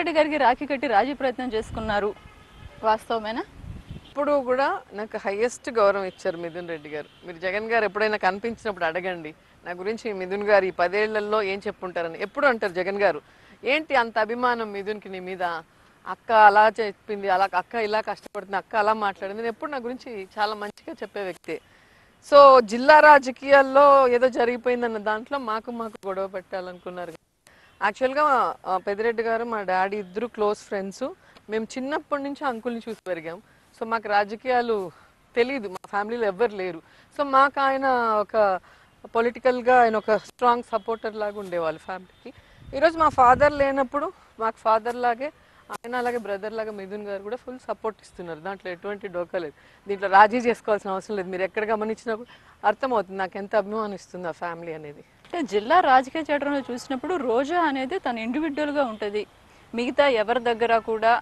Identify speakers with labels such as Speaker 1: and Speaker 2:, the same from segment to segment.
Speaker 1: రెడ్డి గారికి రాఖీ కట్టి రాజీ ప్రయత్నం చేసుకున్నారు. వాస్తవమేనా?
Speaker 2: ఇప్పుడు కూడా నాకు హైయెస్ట్ గౌరవం ఇచ్చారు మిథున్ రెడ్డి గారు. మీరు జగన్ గారు ఎప్పుడైనా కనిపించినప్పుడు అడగండి. నా గురించి మిథున్ గారు ఈ పదేళ్ళలో ఏం చెప్పుంటారని ఎప్పుడు అంటారు జగన్ గారు? ఏంటి అంత అభిమానం మిథున్కి నీ మీద? అక్క అలా చెప్పింది అలా అక్క ఇలా కష్టపడుతుంది అక్క అలా మాట్లాడింది నేను ఎప్పుడు నా గురించి చాలా మంచిగా చెప్పే వ్యక్తి. సో జిల్లా రాజకీయాల్లో ఏదో జరిగిపోయిందన్న దాంట్లో మాకు మాకు గొడవ పెట్టాలనుకున్నారు. యాక్చువల్గా పెద్దిరెడ్డి గారు మా డాడీ ఇద్దరు క్లోజ్ ఫ్రెండ్స్. మేము చిన్నప్పటి నుంచి అంకుల్ని చూసి పెరిగాం. సో మాకు రాజకీయాలు తెలియదు మా ఫ్యామిలీలో ఎవ్వరు లేరు. సో మాకు ఆయన ఒక పొలిటికల్గా ఆయన ఒక స్ట్రాంగ్ సపోర్టర్ లాగా ఉండేవాళ్ళు ఫ్యామిలీకి. ఈరోజు మా ఫాదర్ లేనప్పుడు మాకు ఫాదర్ లాగే ఆయన అలాగే బ్రదర్ లాగా మిథున్ గారు కూడా ఫుల్ సపోర్ట్ ఇస్తున్నారు. దాంట్లో ఎటువంటి డోకా లేదు. దీంట్లో రాజీ చేసుకోవాల్సిన అవసరం లేదు. మీరు ఎక్కడ గమనించినా కూడా అర్థమవుతుంది. నాకు ఎంత అభిమానం ఇస్తుంది ఆ ఫ్యామిలీ అనేది.
Speaker 1: అంటే జిల్లా రాజకీయ చట్టంలో చూసినప్పుడు రోజా అనేది తన ఇండివిజువల్గా ఉంటుంది. మిగతా ఎవరి దగ్గర కూడా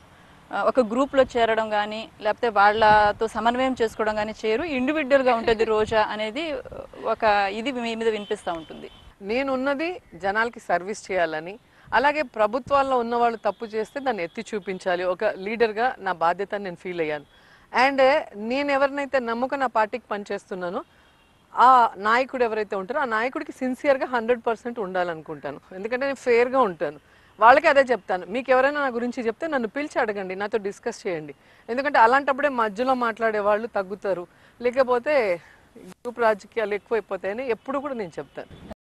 Speaker 1: ఒక గ్రూప్లో చేరడం కానీ లేకపోతే వాళ్ళతో సమన్వయం చేసుకోవడం కానీ చేయరు ఇండివిజువల్గా ఉంటుంది రోజా అనేది ఒక ఇది మీ మీద వినిపిస్తూ ఉంటుంది.
Speaker 2: నేను ఉన్నది జనాలకి సర్వీస్ చేయాలని అలాగే ప్రభుత్వాల్లో ఉన్న వాళ్ళు తప్పు చేస్తే దాన్ని ఎత్తి చూపించాలి. ఒక లీడర్గా నా బాధ్యత నేను ఫీల్ అయ్యాను. అండ్ నేను ఎవరినైతే నమ్ముక నా పార్టీకి పనిచేస్తున్నానో ఆ నాయకుడు ఎవరైతే ఉంటారో ఆ నాయకుడికి సిన్సియర్గా హండ్రెడ్ పర్సెంట్ ఉండాలనుకుంటాను. ఎందుకంటే నేను ఫేర్గా ఉంటాను. వాళ్ళకి అదే చెప్తాను. మీకు ఎవరైనా నా గురించి చెప్తే నన్ను పిలిచి అడగండి నాతో డిస్కస్ చేయండి. ఎందుకంటే అలాంటప్పుడే మధ్యలో మాట్లాడే వాళ్ళు తగ్గుతారు. లేకపోతే గ్రూప్ రాజకీయాలు ఎక్కువైపోతాయని ఎప్పుడు కూడా నేను చెప్తాను.